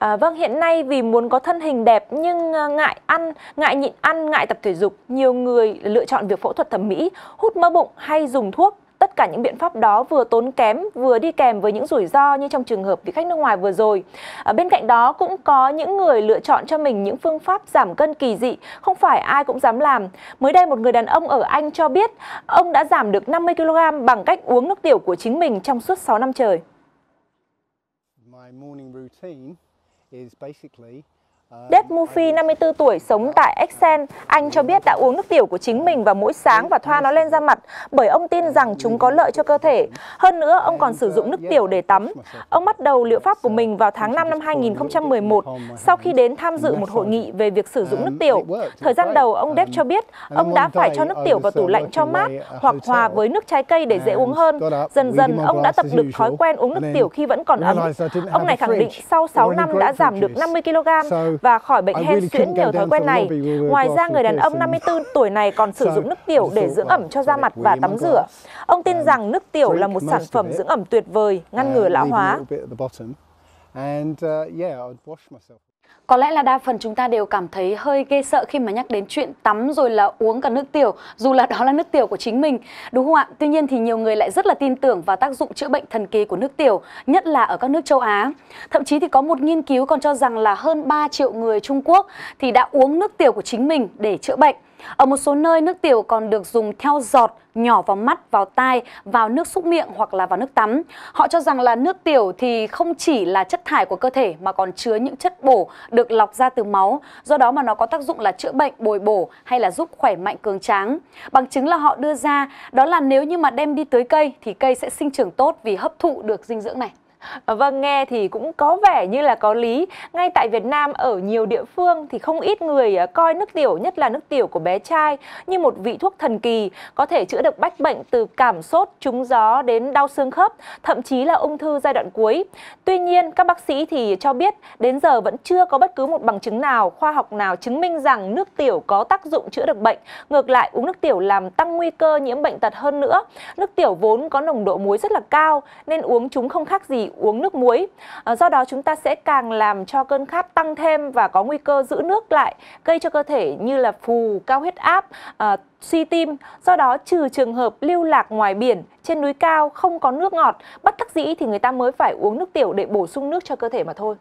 À, vâng, hiện nay vì muốn có thân hình đẹp nhưng ờ, ngại ăn, ngại nhịn ăn, ngại tập thể dục, nhiều người lựa chọn việc phẫu thuật thẩm mỹ, hút mỡ bụng hay dùng thuốc. Tất cả những biện pháp đó vừa tốn kém, vừa đi kèm với những rủi ro như trong trường hợp vị khách nước ngoài vừa rồi. À, bên cạnh đó cũng có những người lựa chọn cho mình những phương pháp giảm cân kỳ dị, không phải ai cũng dám làm. Mới đây một người đàn ông ở Anh cho biết ông đã giảm được 50 kg bằng cách uống nước tiểu của chính mình trong suốt 6 năm trời. My morning routine is basically Dave Murphy, 54 tuổi, sống tại Exen. Anh cho biết đã uống nước tiểu của chính mình vào mỗi sáng và thoa nó lên da mặt bởi ông tin rằng chúng có lợi cho cơ thể. Hơn nữa, ông còn sử dụng nước tiểu để tắm. Ông bắt đầu liệu pháp của mình vào tháng 5 năm 2011 sau khi đến tham dự một hội nghị về việc sử dụng nước tiểu. Thời gian đầu, ông Dave cho biết ông đã phải cho nước tiểu vào tủ lạnh cho mát hoặc hòa với nước trái cây để dễ uống hơn. Dần dần, ông đã tập được thói quen uống nước tiểu khi vẫn còn ấm. Ông này khẳng định sau 6 năm đã giảm được 50 kg và khỏi bệnh hen suyễn nhờ thói quen này. Ngoài ra, người đàn ông 54 tuổi này còn sử dụng nước tiểu để dưỡng ẩm cho da mặt và tắm rửa. Ông tin rằng nước tiểu là một sản phẩm dưỡng ẩm tuyệt vời, ngăn ngừa lão hóa. Có lẽ là đa phần chúng ta đều cảm thấy hơi ghê sợ khi mà nhắc đến chuyện tắm rồi là uống cả nước tiểu, dù là đó là nước tiểu của chính mình, đúng không ạ? Tuy nhiên thì nhiều người lại rất là tin tưởng vào tác dụng chữa bệnh thần kỳ của nước tiểu, nhất là ở các nước châu Á. Thậm chí thì có một nghiên cứu còn cho rằng là hơn 3 triệu người Trung Quốc thì đã uống nước tiểu của chính mình để chữa bệnh. Ở một số nơi nước tiểu còn được dùng theo giọt nhỏ vào mắt, vào tai, vào nước xúc miệng hoặc là vào nước tắm. Họ cho rằng là nước tiểu thì không chỉ là chất thải của cơ thể mà còn chứa những chất bổ được lọc ra từ máu. Do đó mà nó có tác dụng là chữa bệnh, bồi bổ hay là giúp khỏe mạnh cường tráng. Bằng chứng là họ đưa ra đó là nếu như mà đem đi tưới cây thì cây sẽ sinh trưởng tốt vì hấp thụ được dinh dưỡng này. Ờ, vâng, nghe thì cũng có vẻ như là có lý. Ngay tại Việt Nam ở nhiều địa phương thì không ít người ờ, coi nước tiểu, nhất là nước tiểu của bé trai như một vị thuốc thần kỳ, có thể chữa được bách bệnh từ cảm sốt, trúng gió đến đau xương khớp, thậm chí là ung thư giai đoạn cuối. Tuy nhiên, các bác sĩ thì cho biết đến giờ vẫn chưa có bất cứ một bằng chứng nào, khoa học nào chứng minh rằng nước tiểu có tác dụng chữa được bệnh. Ngược lại, uống nước tiểu làm tăng nguy cơ nhiễm bệnh tật hơn nữa. Nước tiểu vốn có nồng độ muối rất là cao nên uống chúng không khác gì uống nước muối. À, do đó chúng ta sẽ càng làm cho cơn khát tăng thêm và có nguy cơ giữ nước lại, gây cho cơ thể như là phù, cao huyết áp, à, suy tim. Do đó trừ trường hợp lưu lạc ngoài biển, trên núi cao không có nước ngọt, bất đắc dĩ thì người ta mới phải uống nước tiểu để bổ sung nước cho cơ thể mà thôi.